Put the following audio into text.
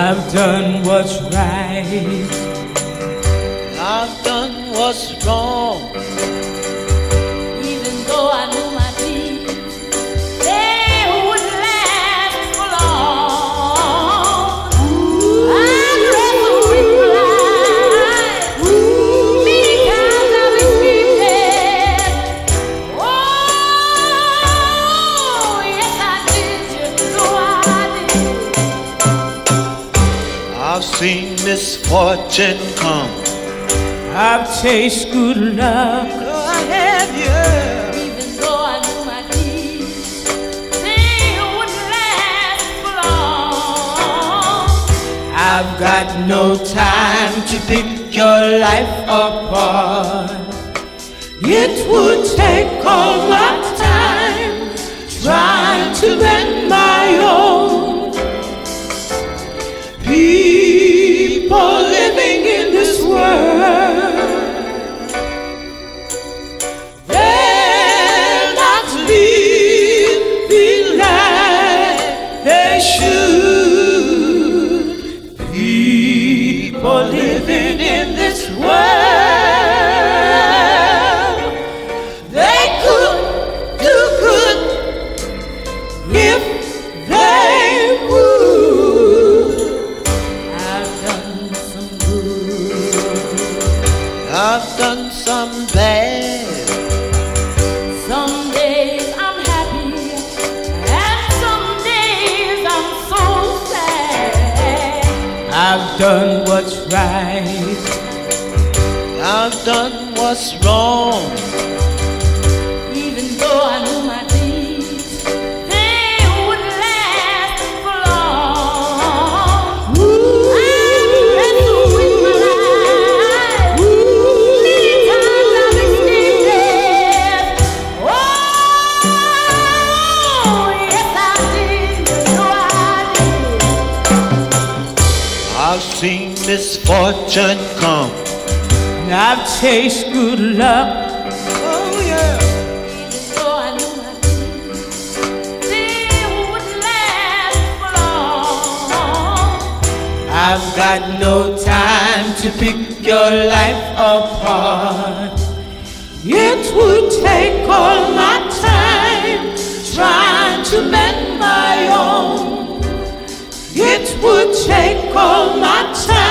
I've done what's right. I've done what's wrong. Seen misfortune come. I've tasted good luck. I have, yeah. Even though I knew my deeds, they wouldn't last for long. I've got no time to pick your life apart. It would take all my time I've done some bad. Some days I'm happy, and some days I'm so sad. I've done what's right. I've done what's wrong. I've seen misfortune come. And I've tasted good luck. Oh, yeah. Even though I knew my deeds, they wouldn't last for long. I've got no time to pick your life apart. It would take all my It would take all my time